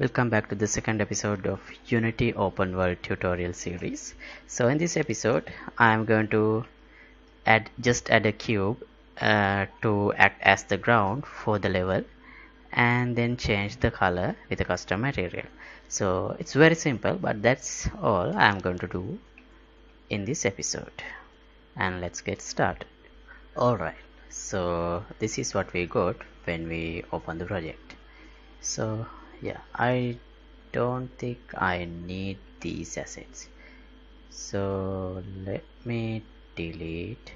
Welcome back to the second episode of Unity Open World tutorial series. So in this episode I am going to add just add a cube uh, to act as the ground for the level and then change the color with a custom material. So it's very simple but that's all I am going to do in this episode and let's get started. Alright so this is what we got when we open the project. So yeah I don't think I need these assets. So let me delete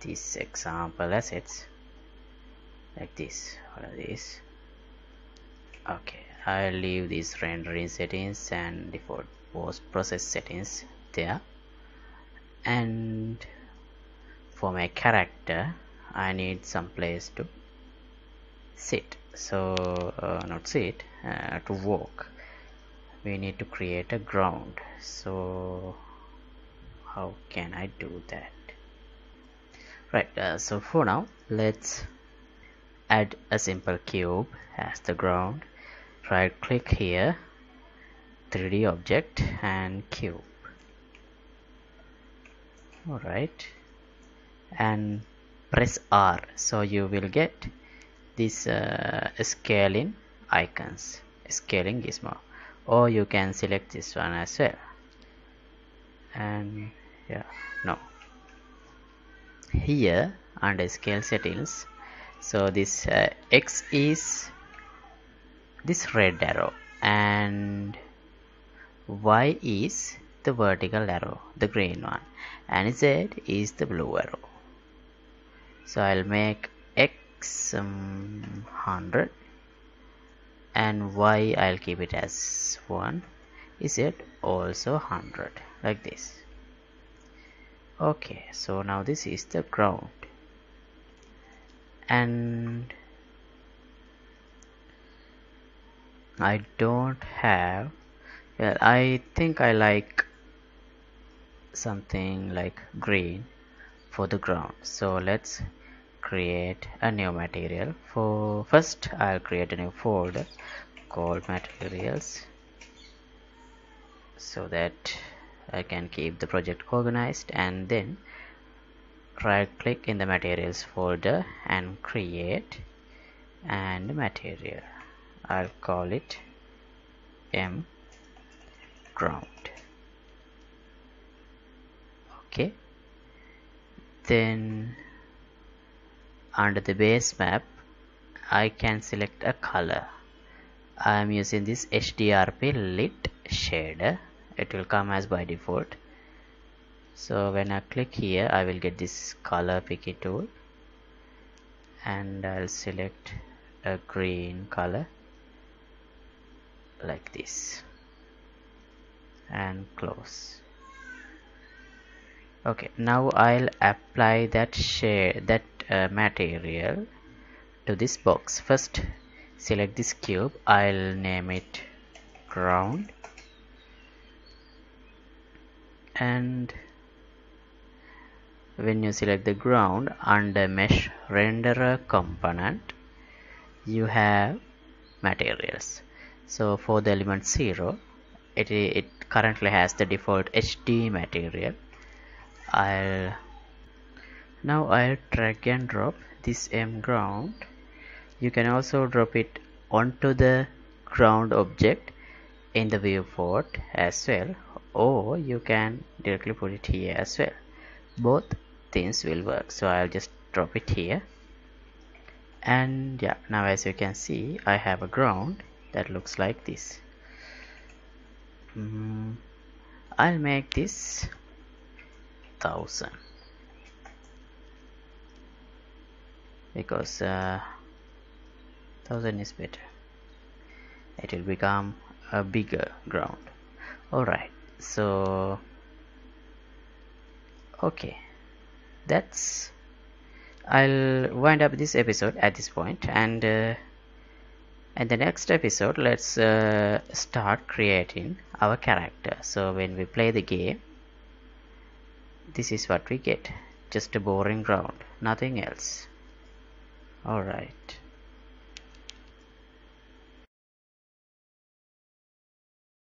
these example assets. Like this are these okay I'll leave these rendering settings and default post process settings there. And for my character I need some place to sit. So uh, not sit uh, to walk. We need to create a ground. So how can I do that? Right uh, so for now let's add a simple cube as the ground. Right click here 3d object and cube. Alright and press R. So you will get this uh, scaling icons. Scaling gizmo or you can select this one as well. And yeah no. Here under scale settings so this uh, x is this red arrow and y is the vertical arrow the green one. And z is the blue arrow. So I'll make x um, 100 and y I'll keep it as 1 is it also 100 like this. Okay so now this is the ground. And I don't have well I think I like something like green for the ground. So let's create a new material. For first I'll create a new folder called materials so that I can keep the project organized and then right click in the materials folder and create and material. I'll call it M ground. Okay. Then under the base map I can select a color. I am using this HDRP lit shader it will come as by default. So when I click here I will get this color picker tool. And I'll select a green color like this. And close okay now I'll apply that shade that uh, material to this box. First select this cube. I'll name it ground and when you select the ground under mesh renderer component you have materials. So for the element 0 it, it currently has the default HD material I'll now I'll drag and drop this M ground. You can also drop it onto the ground object in the viewport as well or you can directly put it here as well. Both things will work so I'll just drop it here. And yeah now as you can see I have a ground that looks like this. Mm, I'll make this thousand. Because uh, thousand is better. It will become a bigger ground. Alright so okay. That's I'll wind up this episode at this point and uh, in the next episode let's uh, start creating our character. So when we play the game this is what we get. Just a boring ground nothing else. Alright